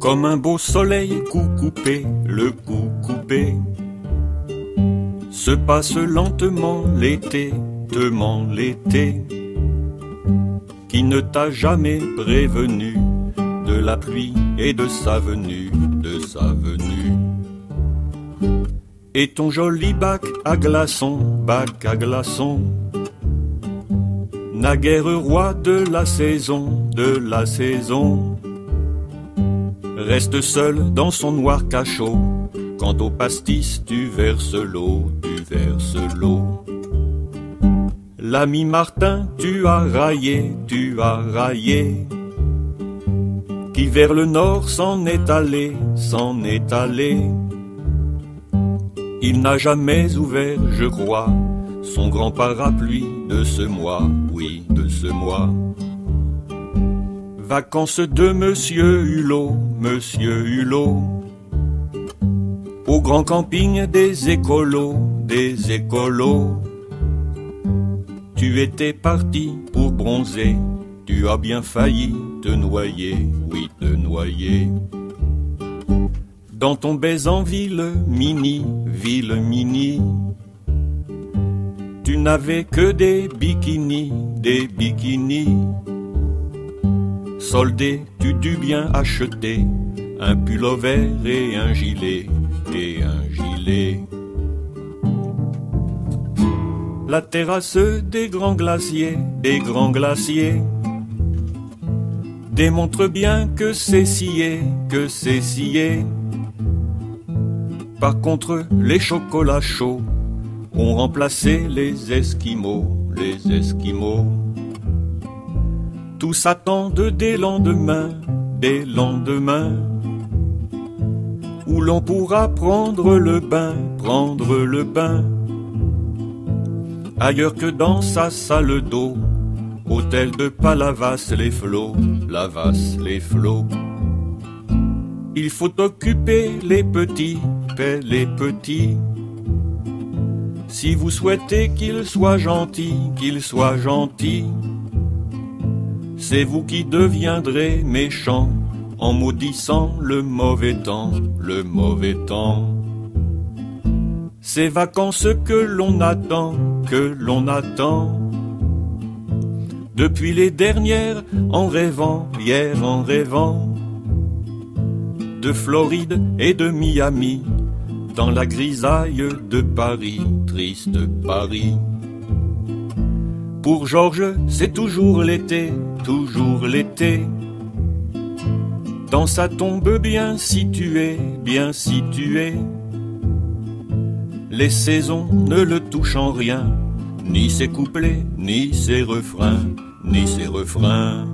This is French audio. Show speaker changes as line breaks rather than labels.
Comme un beau soleil coup coupé, le coup coupé. Se passe lentement l'été, tement l'été, qui ne t'a jamais prévenu de la pluie et de sa venue, de sa venue. Et ton joli bac à glaçons, bac à glaçons, naguère roi de la saison, de la saison, reste seul dans son noir cachot. Quant au pastis, tu verses l'eau, tu verses l'eau. L'ami Martin, tu as raillé, tu as raillé. Qui vers le nord s'en est allé, s'en est allé. Il n'a jamais ouvert, je crois, son grand parapluie de ce mois, oui, de ce mois. Vacances de Monsieur Hulot, Monsieur Hulot. Au grand camping des écolos, des écolos. Tu étais parti pour bronzer, tu as bien failli te noyer, oui, te noyer. Dans ton en ville mini, ville mini, tu n'avais que des bikinis, des bikinis. Soldé, tu dus bien acheter un pullover et un gilet, et un gilet. La terrasse des grands glaciers, des grands glaciers, démontre bien que c'est scié, que c'est scié. Par contre, les chocolats chauds ont remplacé les Esquimaux, les Esquimaux. Tous attendent des lendemains, des lendemains, où l'on pourra prendre le bain, prendre le bain, ailleurs que dans sa salle d'eau, hôtel de Palavas les flots, Lavas les flots. Il faut occuper les petits, les petits, si vous souhaitez qu'il soit gentil, qu'il soit gentil, c'est vous qui deviendrez méchant en maudissant le mauvais temps, le mauvais temps. Ces vacances que l'on attend, que l'on attend. Depuis les dernières, en rêvant, hier en rêvant, de Floride et de Miami, dans la grisaille de Paris, triste Paris. Pour Georges, c'est toujours l'été, toujours l'été. Dans sa tombe bien située, bien située. Les saisons ne le touchent en rien, ni ses couplets, ni ses refrains, ni ses refrains.